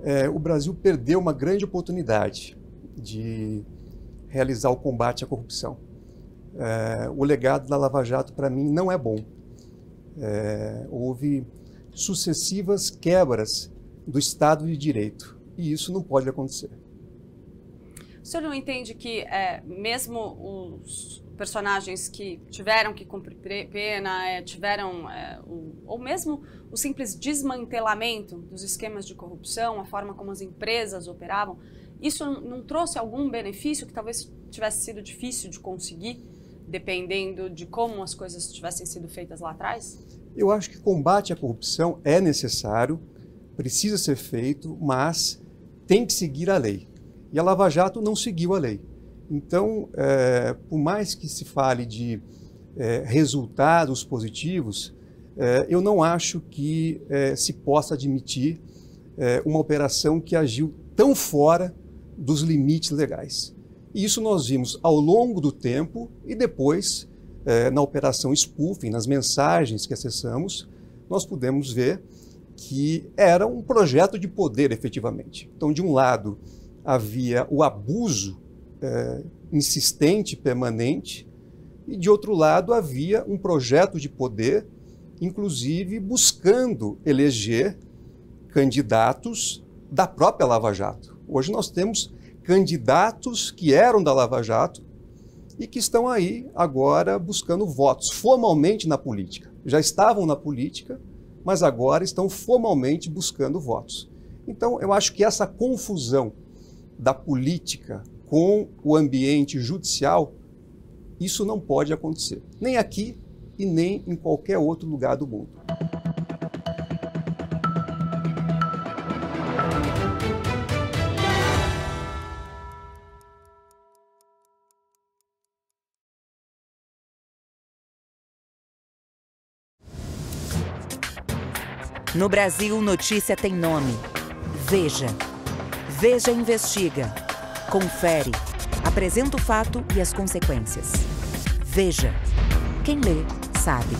é, o Brasil perdeu uma grande oportunidade de realizar o combate à corrupção. É, o legado da Lava Jato, para mim, não é bom. É, houve sucessivas quebras do Estado de Direito e isso não pode acontecer. O senhor não entende que, é, mesmo os personagens que tiveram que cumprir pena, é, tiveram, é, o, ou mesmo o simples desmantelamento dos esquemas de corrupção, a forma como as empresas operavam, isso não trouxe algum benefício que talvez tivesse sido difícil de conseguir, dependendo de como as coisas tivessem sido feitas lá atrás? Eu acho que combate à corrupção é necessário, precisa ser feito, mas tem que seguir a lei. E a Lava Jato não seguiu a lei. Então, é, por mais que se fale de é, resultados positivos, é, eu não acho que se possa admitir uma operação que agiu tão fora dos limites legais. Isso nós vimos ao longo do tempo e depois, na operação spoofing, nas mensagens que acessamos, nós pudemos ver que era um projeto de poder efetivamente. Então, de um lado, havia o abuso é, insistente, permanente, e de outro lado havia um projeto de poder, inclusive buscando eleger candidatos da própria Lava Jato. Hoje nós temos candidatos que eram da Lava Jato e que estão aí agora buscando votos formalmente na política. Já estavam na política, mas agora estão formalmente buscando votos. Então, eu acho que essa confusão da política com o ambiente judicial, isso não pode acontecer, nem aqui e nem em qualquer outro lugar do mundo. No Brasil, notícia tem nome. Veja. Veja investiga. Confere. Apresenta o fato e as consequências. Veja. Quem lê, sabe.